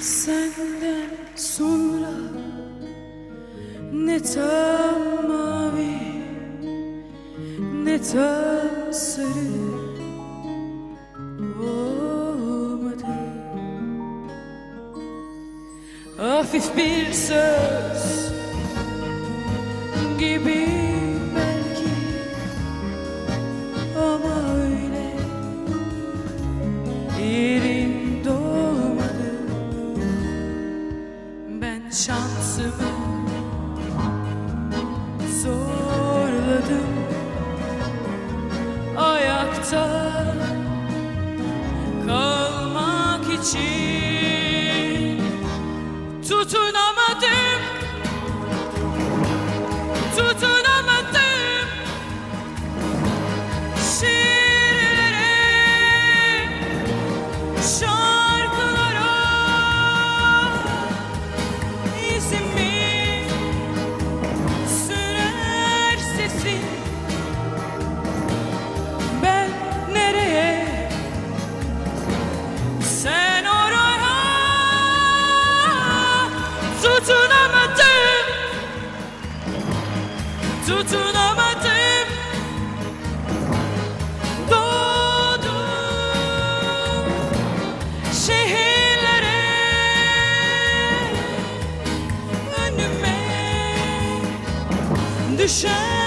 Senden sonra ne tam mavi ne tam sarı olmadı. Hafif bir söz gibi belki ama öyle yeri şansımı zorladım. Ayakta kalmak için tutunamadım. Tutunamadım. Şiirlere şans tutunamadım. Doğdum şehirlere önüme düşen